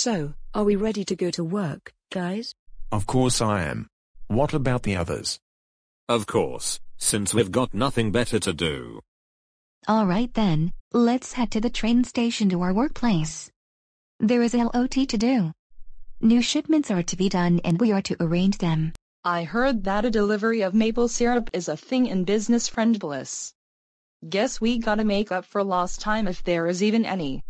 So, are we ready to go to work, guys? Of course I am. What about the others? Of course, since we've got nothing better to do. Alright then, let's head to the train station to our workplace. There is a LOT to do. New shipments are to be done and we are to arrange them. I heard that a delivery of maple syrup is a thing in Business Friendopolis. Guess we gotta make up for lost time if there is even any.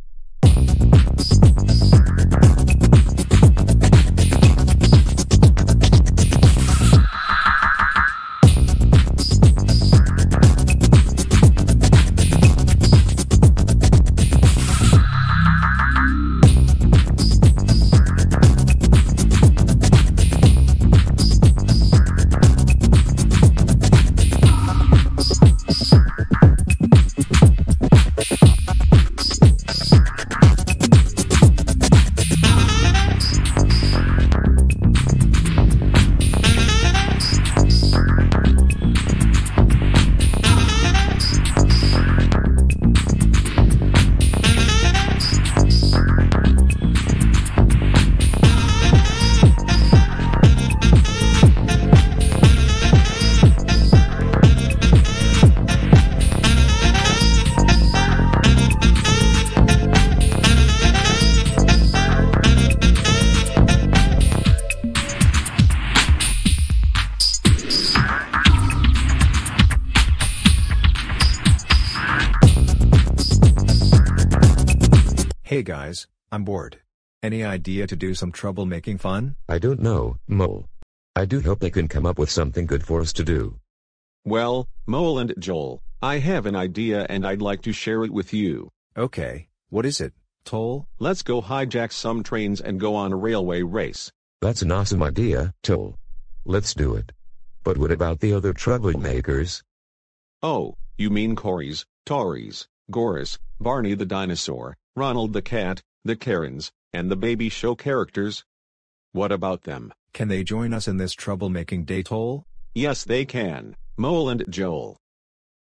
Guys, Any idea to do some troublemaking fun? I don't know, Mole. I do hope they can come up with something good for us to do. Well, Mole and Joel, I have an idea and I'd like to share it with you. Okay, what is it, Toll? Let's go hijack some trains and go on a railway race. That's an awesome idea, Toll. Let's do it. But what about the other troublemakers? Oh, you mean Chorus, Taurus, Goris, Barney the dinosaur, Ronald the cat, the Karens, and the baby show characters? What about them? Can they join us in this troublemaking day, Toll? Yes, they can, Mole and Joel.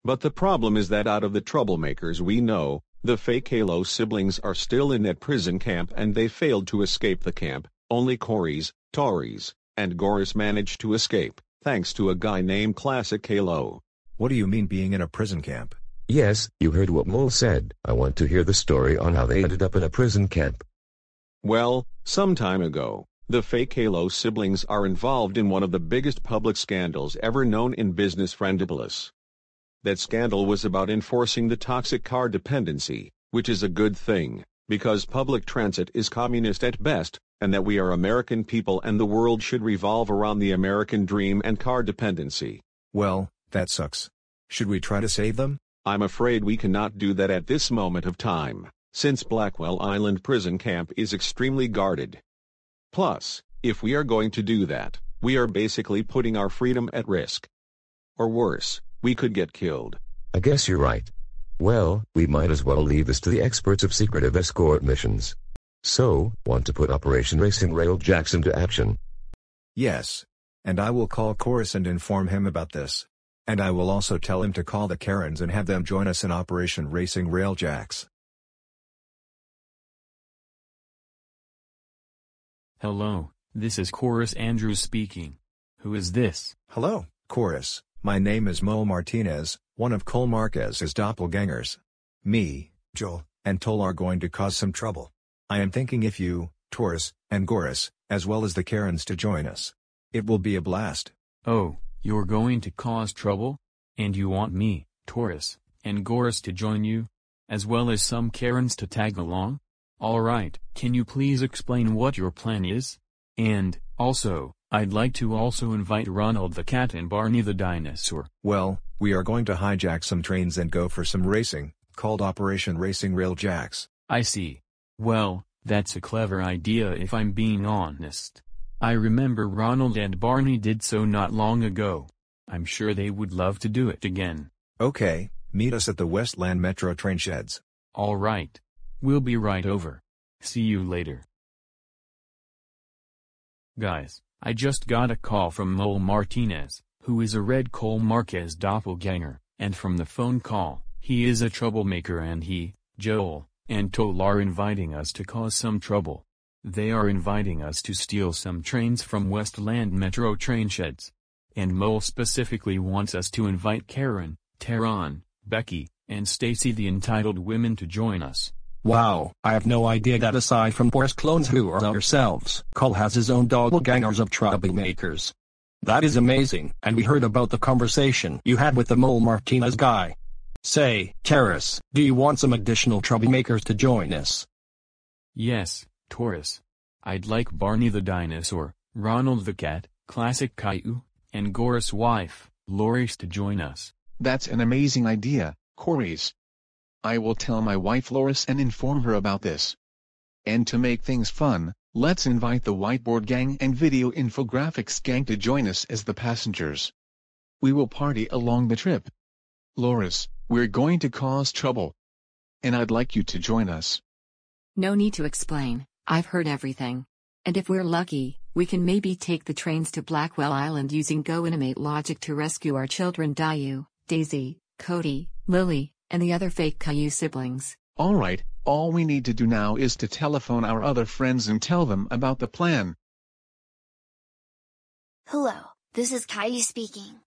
But the problem is that out of the troublemakers we know, the fake Caillou siblings are still in that prison camp and they failed to escape the camp. Only Chorus, Taurus, and Goris managed to escape, thanks to a guy named Classic Caillou. What do you mean being in a prison camp? Yes, you heard what Mole said. I want to hear the story on how they ended up in a prison camp. Well, some time ago, the fake Caillou siblings are involved in one of the biggest public scandals ever known in Business Friendopolis. That scandal was about enforcing the toxic car dependency, which is a good thing, because public transit is communist at best, and that we are American people and the world should revolve around the American dream and car dependency. Well, that sucks. Should we try to save them? I'm afraid we cannot do that at this moment of time, since Blackwell Island Prison Camp is extremely guarded. Plus, if we are going to do that, we are basically putting our freedom at risk. Or worse, we could get killed. I guess you're right. Well, we might as well leave this to the experts of secretive escort missions. So, want to put Operation Racing Rail Jackson to action? Yes. And I will call Chorus and inform him about this. And I will also tell him to call the Karens and have them join us in Operation Racing Railjacks. Hello, this is Chorus Andrews speaking. Who is this? Hello, Chorus. My name is Mole Martinez, one of Cole Marquez's doppelgangers. Me, Joel, and Toll are going to cause some trouble. I am thinking if you, Taurus, and Goris, as well as the Karens to join us. It will be a blast. Oh, you're going to cause trouble? And you want me, Taurus, and Goris to join you? As well as some Karens to tag along? Alright, can you please explain what your plan is? And, also, I'd like to also invite Ronald the cat and Barney the dinosaur. Well, we are going to hijack some trains and go for some racing, called Operation Racing Railjacks. I see. Well, that's a clever idea if I'm being honest. I remember Ronald and Barney did so not long ago. I'm sure they would love to do it again. Okay, meet us at the Westland Metro train sheds. Alright. We'll be right over. See you later. Guys, I just got a call from Mole Martinez, who is a Red Cole Marquez doppelganger, and from the phone call, he is a troublemaker and he, Joel, and Toll are inviting us to cause some trouble. They are inviting us to steal some trains from Westland Metro train sheds. And Mole specifically wants us to invite Karen, Taryn, Becky, and Stacy the entitled women to join us. Wow, I have no idea that aside from Boris clones who are ourselves, Cole has his own doppelgangers of troublemakers. That is amazing, and we heard about the conversation you had with the Mole Martinez guy. Say, Chorus, do you want some additional troublemakers to join us? Yes, Taurus. I'd like Barney the dinosaur, Ronald the cat, Classic Caillou, and Gora's wife, Loris to join us. That's an amazing idea, Chorus. I will tell my wife Loris and inform her about this. And to make things fun, let's invite the whiteboard gang and video infographics gang to join us as the passengers. We will party along the trip. Loris, we're going to cause trouble. And I'd like you to join us. No need to explain, I've heard everything. And if we're lucky, we can maybe take the trains to Blackwell Island using Go Animate logic to rescue our children Dayu, Daisy, Cody, Lily, and the other fake Caillou siblings. Alright, all we need to do now is to telephone our other friends and tell them about the plan. Hello, this is Caillou speaking.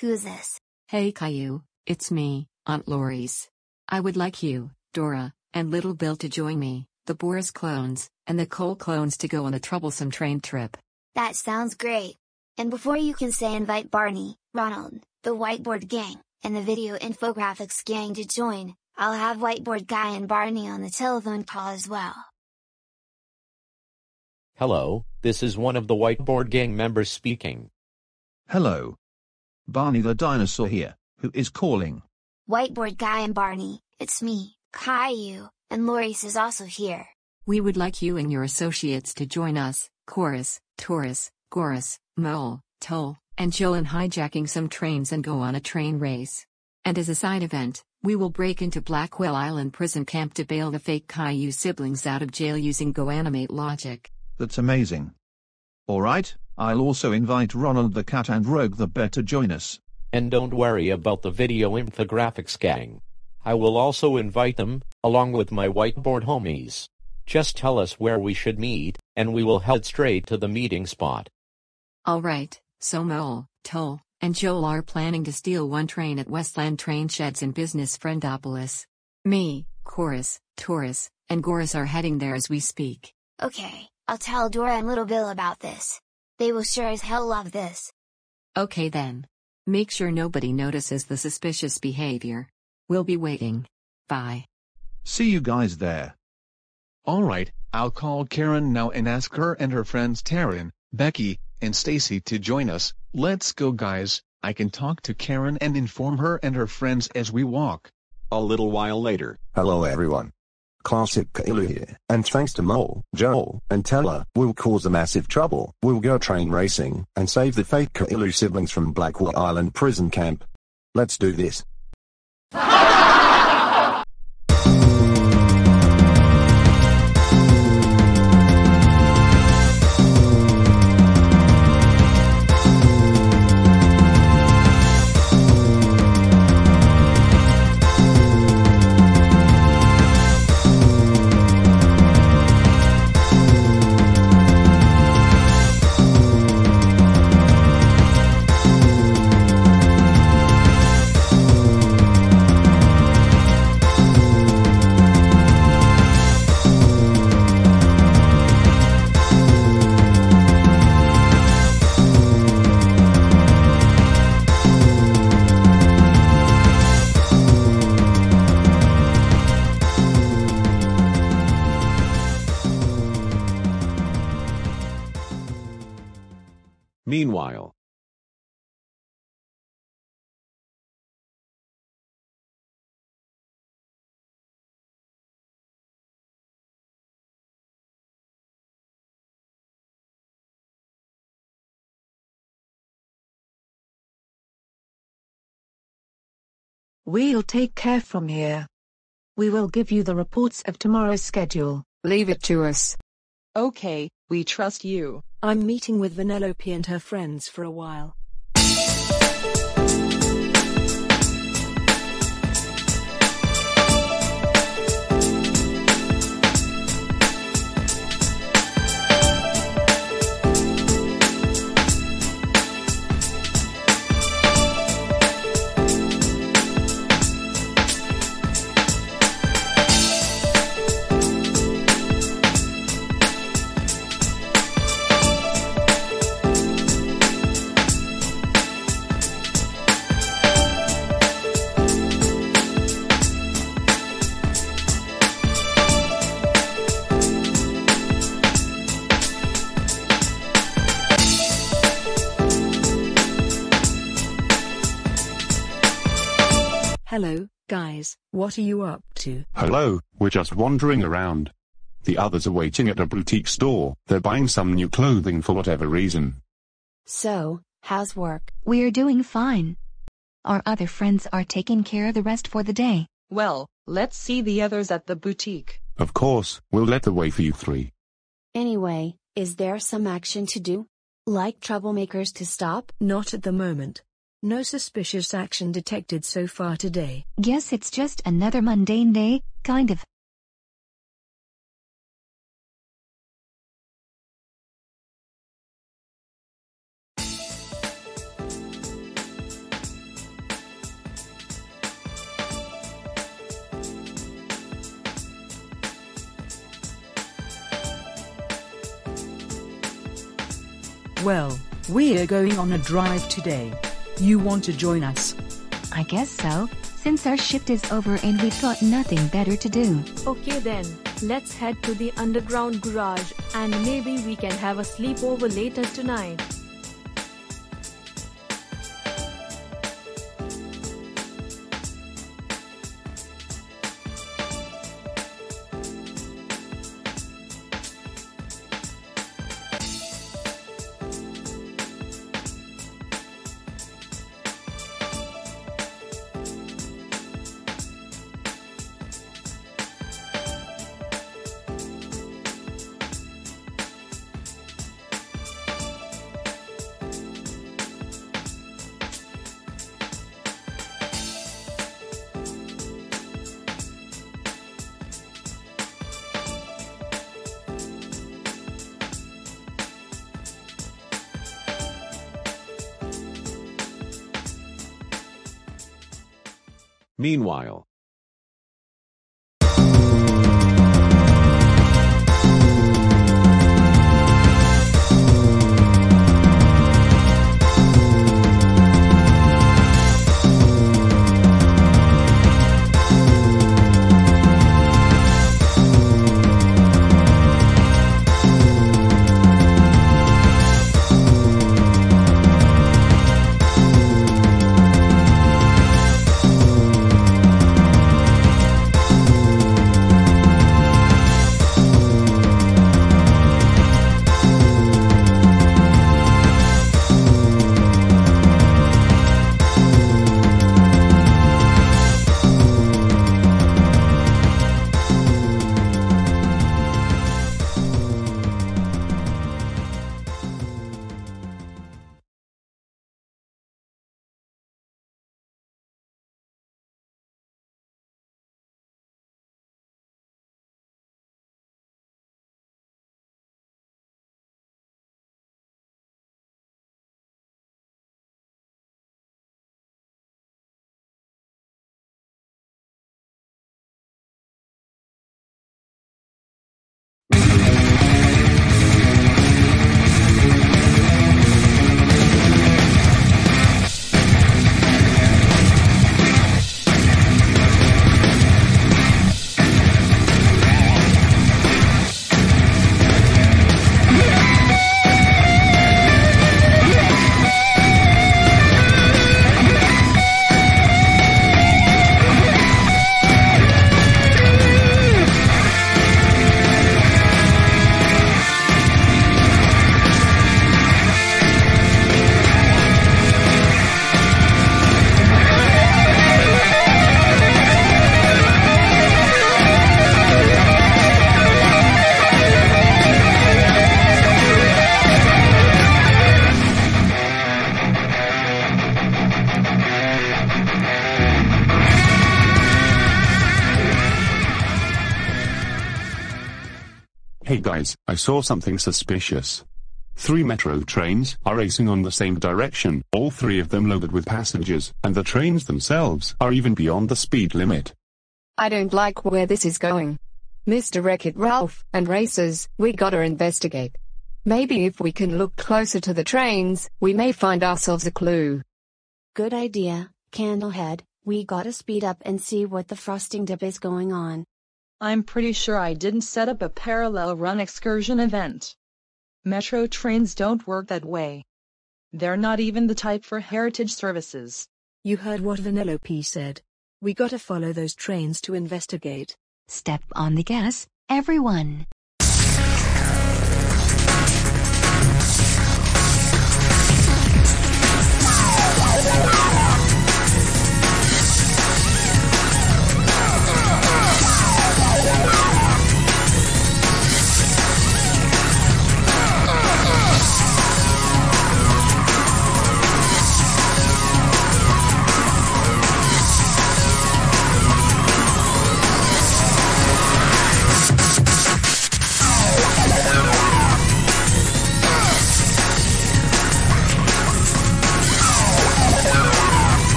Who is this? Hey Caillou, it's me, Aunt Loris. I would like you, Dora, and Little Bill to join me, the Boris clones, and the Cole clones to go on a troublesome train trip. That sounds great. And before you can say invite Barney, Ronald, the whiteboard gang, and the video infographics gang to join, I'll have whiteboard guy and Barney on the telephone call as well. Hello, this is one of the whiteboard gang members speaking. Hello. Barney the dinosaur here, who is calling? Whiteboard guy and Barney, it's me, Caillou, and Loris is also here. We would like you and your associates to join us, Chorus, Taurus, Goris, Mole, Toll, and Jill in hijacking some trains and go on a train race. And as a side event, we will break into Blackwell Island prison camp to bail the fake Caillou siblings out of jail using GoAnimate logic. That's amazing. Alright, I'll also invite Ronald the cat and Rogue the bear to join us. And don't worry about the video infographics gang. I will also invite them, along with my whiteboard homies. Just tell us where we should meet, and we will head straight to the meeting spot. Alright, so Mole, Toll, and Joel are planning to steal one train at Westland Train Sheds in Business Friendopolis. Me, Chorus, Taurus, and Goris are heading there as we speak. Okay, I'll tell Dora and Little Bill about this. They will sure as hell love this. Okay then. Make sure nobody notices the suspicious behavior. We'll be waiting. Bye. See you guys there. Alright, I'll call Karen now and ask her and her friends Taryn, Becky, and Stacy to join us. Let's go guys, I can talk to Karen and inform her and her friends as we walk. A little while later. Hello everyone. Classic Caillou here, and thanks to Mole, Joel, and Teller, we'll cause a massive trouble. We'll go train racing, and save the fake Caillou siblings from Blackwell Island prison camp. Let's do this. Meanwhile. We'll take care from here. We will give you the reports of tomorrow's schedule. Leave it to us. Okay, we trust you. I'm meeting with Vanellope and her friends for a while. Hello, guys, what are you up to? Hello, we're just wandering around. The others are waiting at a boutique store. They're buying some new clothing for whatever reason. So, how's work? We're doing fine. Our other friends are taking care of the rest for the day. Well, let's see the others at the boutique. Of course, we'll let the way for you three. Anyway, is there some action to do? Like troublemakers to stop? Not at the moment. No suspicious action detected so far today. Guess it's just another mundane day, kind of. Well, we're going on a drive today. You want to join us? I guess so, since our shift is over and we've got nothing better to do. Okay then, let's head to the underground garage, and maybe we can have a sleepover later tonight. Meanwhile, Hey guys, I saw something suspicious. Three metro trains are racing on the same direction, all three of them loaded with passengers, and the trains themselves are even beyond the speed limit. I don't like where this is going. Mr. Wreck-It Ralph and racers, we gotta investigate. Maybe if we can look closer to the trains, we may find ourselves a clue. Good idea, Candlehead. We gotta speed up and see what the frosting dip is going on. I'm pretty sure I didn't set up a parallel run excursion event. Metro trains don't work that way. They're not even the type for heritage services. You heard what Vanellope said. We gotta follow those trains to investigate. Step on the gas, everyone.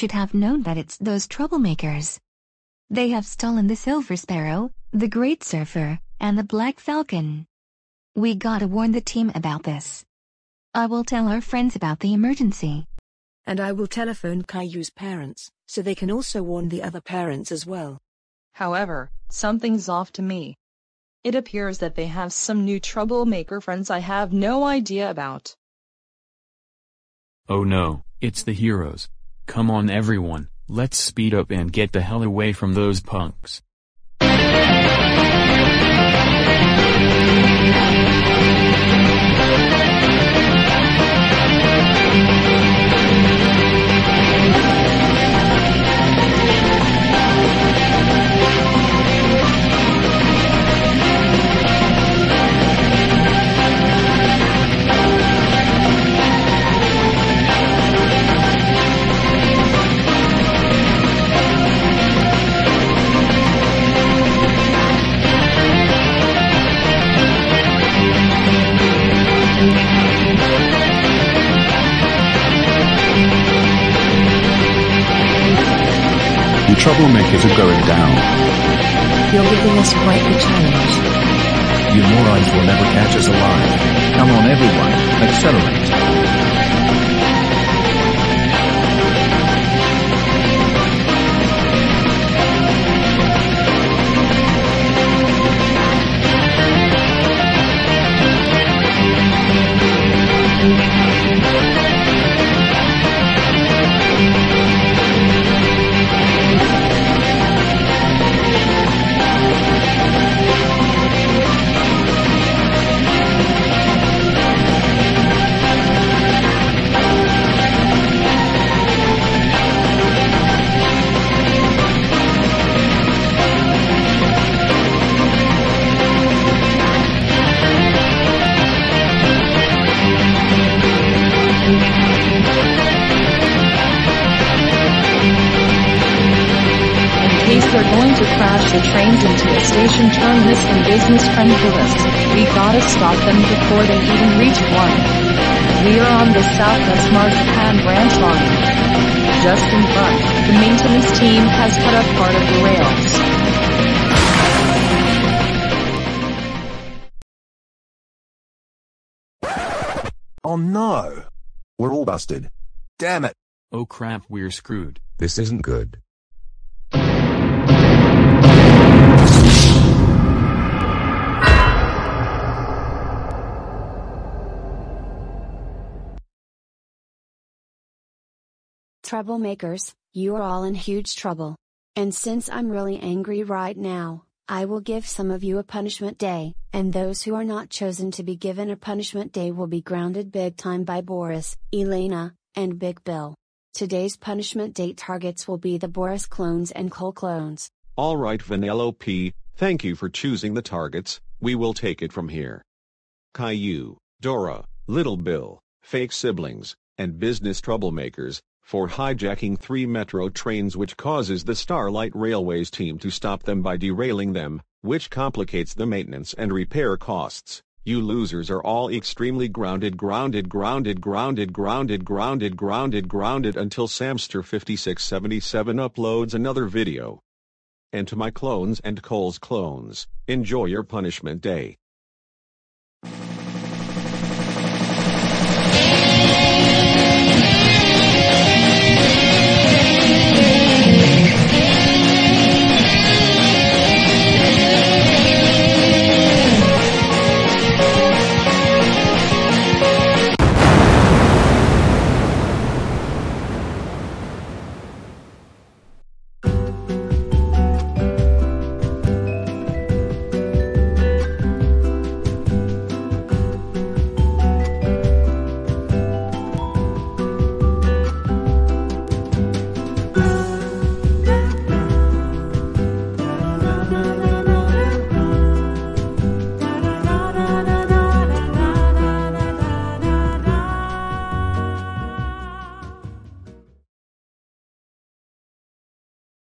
Should have known that it's those troublemakers. They have stolen the Silver Sparrow, the Great Surfer, and the Black Falcon. We gotta warn the team about this. I will tell our friends about the emergency. And I will telephone Caillou's parents, so they can also warn the other parents as well. However, something's off to me. It appears that they have some new troublemaker friends I have no idea about. Oh no, it's the heroes. Come on everyone, let's speed up and get the hell away from those punks. To crash the trains into a station turn this in Business Friendopolis, we gotta stop them before they even reach one. We are on the Southwest Marzipan branch line. Just in front, the maintenance team has cut up part of the rails. Oh no! We're all busted. Damn it! Oh crap we're screwed. This isn't good. Troublemakers, you are all in huge trouble. And since I'm really angry right now, I will give some of you a punishment day, and those who are not chosen to be given a punishment day will be grounded big time by Boris, Elena, and Big Bill. Today's punishment date targets will be the Boris clones and Cole clones. Alright Vanellope, thank you for choosing the targets, we will take it from here. Caillou, Dora, Little Bill, fake siblings, and business troublemakers, for hijacking three metro trains which causes the Starlight Railways team to stop them by derailing them, which complicates the maintenance and repair costs. You losers are all extremely grounded grounded grounded grounded grounded grounded grounded grounded until Samster5677 uploads another video. And to my clones and Cole's clones, enjoy your punishment day.